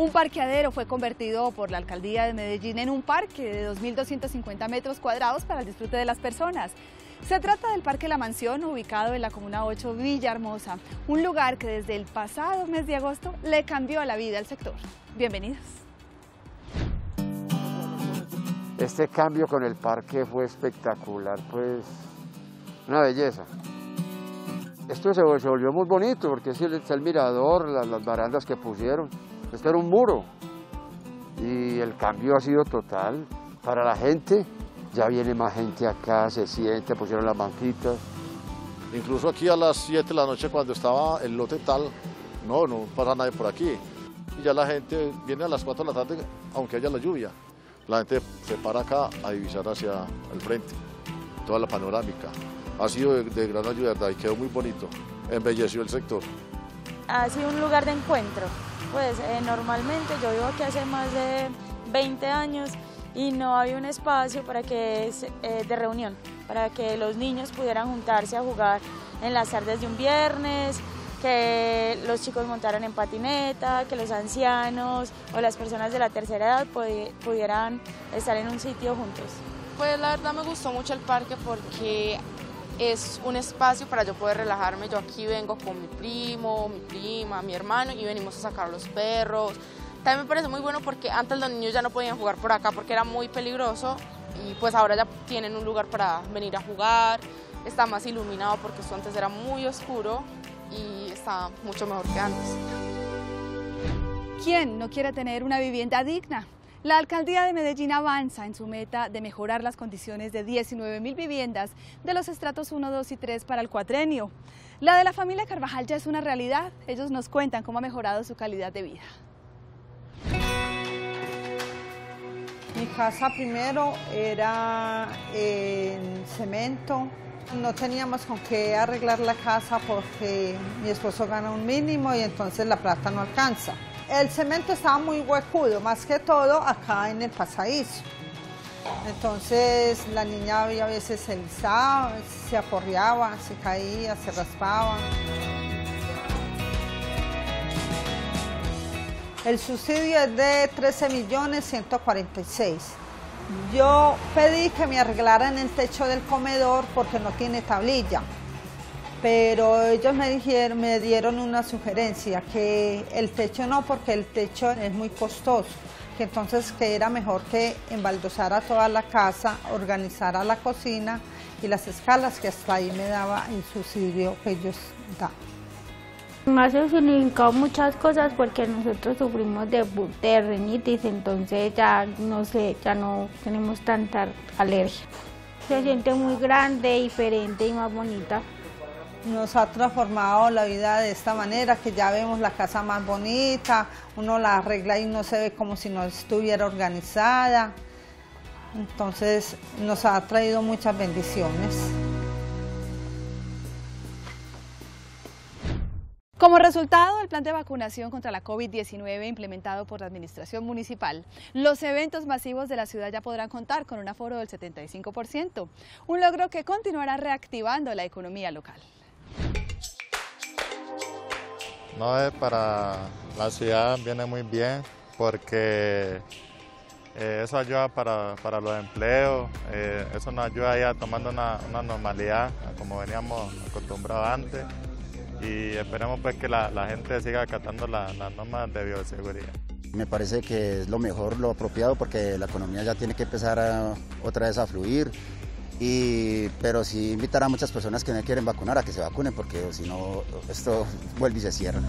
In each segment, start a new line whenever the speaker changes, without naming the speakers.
Un parqueadero fue convertido por la alcaldía de Medellín en un parque de 2.250 metros cuadrados para el disfrute de las personas. Se trata del Parque La Mansión, ubicado en la Comuna 8 Villahermosa, un lugar que desde el pasado mes de agosto le cambió la vida al sector. Bienvenidos.
Este cambio con el parque fue espectacular, pues una belleza. Esto se, volvió muy bonito porque es el, el mirador, las, las barandas que pusieron. Esto era un muro y el cambio ha sido total para la gente. Ya viene más gente acá, se siente, pusieron las banquitas.
Incluso aquí a las 7 de la noche cuando estaba el lote tal, no, no pasa nadie por aquí. Y ya la gente viene a las 4 de la tarde, aunque haya la lluvia. La gente se para acá a divisar hacia el frente, toda la panorámica. Ha sido de, de gran ayuda y quedó muy bonito, embelleció el sector.
Ha sido un lugar de encuentro. Pues eh, normalmente yo vivo aquí hace más de 20 años y no había un espacio para que eh, de reunión, para que los niños pudieran juntarse a jugar en las tardes de un viernes, que los chicos montaran en patineta, que los ancianos o las personas de la tercera edad pudieran estar en un sitio juntos.
Pues la verdad me gustó mucho el parque porque es un espacio para yo poder relajarme. Yo aquí vengo con mi primo, mi prima, mi hermano y venimos a sacar los perros. También me parece muy bueno porque antes los niños ya no podían jugar por acá porque era muy peligroso y pues ahora ya tienen un lugar para venir a jugar. Está más iluminado porque esto antes era muy oscuro y está mucho mejor que antes.
¿Quién no quiere tener una vivienda digna? La alcaldía de Medellín avanza en su meta de mejorar las condiciones de 19 mil viviendas de los estratos 1, 2 y 3 para el cuatrenio. La de la familia Carvajal ya es una realidad. Ellos nos cuentan cómo ha mejorado su calidad de vida.
Mi casa primero era en cemento, no teníamos con qué arreglar la casa porque mi esposo gana un mínimo y entonces la plata no alcanza. El cemento estaba muy huecudo, más que todo acá en el pasadizo. Entonces la niña a veces se lisaba, se aporreaba, se caía, se raspaba. El subsidio es de 13 millones 146. Yo pedí que me arreglaran el techo del comedor porque no tiene tablilla, pero ellos me dijeron, me dieron una sugerencia que el techo no porque el techo es muy costoso, que entonces que era mejor que embaldosara toda la casa, organizara la cocina y las escalas que hasta ahí me daba el subsidio que ellos dan.
Me ha significado muchas cosas porque nosotros sufrimos de, de rinitis, entonces ya no sé, ya no tenemos tanta alergia. Se siente muy grande, diferente y más bonita.
Nos ha transformado la vida de esta manera, que ya vemos la casa más bonita, uno la arregla y no se ve como si no estuviera organizada. Entonces nos ha traído muchas bendiciones.
Como resultado del plan de vacunación contra la COVID-19 implementado por la Administración Municipal, los eventos masivos de la ciudad ya podrán contar con un aforo del 75%, un logro que continuará reactivando la economía local.
No, eh, para la ciudad viene muy bien porque eh, eso ayuda para, para los empleos, eh, eso nos ayuda ya tomando una, una normalidad como veníamos acostumbrados antes y esperemos pues que la, la gente siga acatando las normas de bioseguridad.
Me parece que es lo mejor, lo apropiado, porque la economía ya tiene que empezar a, otra vez a fluir. Y, pero sí invitar a muchas personas que no quieren vacunar a que se vacunen, porque si no, esto vuelve y se cierra.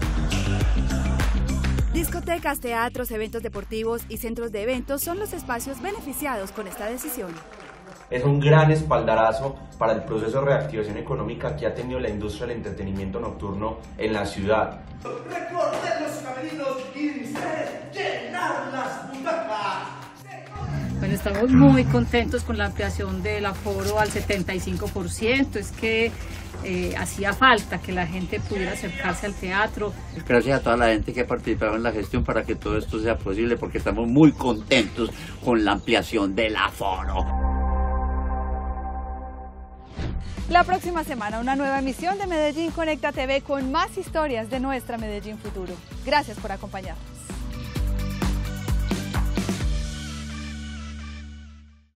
Discotecas, teatros, eventos deportivos y centros de eventos son los espacios beneficiados con esta decisión
es un gran espaldarazo para el proceso de reactivación económica que ha tenido la industria del entretenimiento nocturno en la ciudad.
Recorrer los camerinos y llenar las butacas.
Bueno, estamos muy contentos con la ampliación del aforo al 75%. Es que eh, hacía falta que la gente pudiera acercarse al teatro.
Gracias a toda la gente que ha participado en la gestión para que todo esto sea posible, porque estamos muy contentos con la ampliación del aforo.
La próxima semana una nueva emisión de Medellín Conecta TV con más historias de nuestra Medellín Futuro. Gracias por acompañarnos.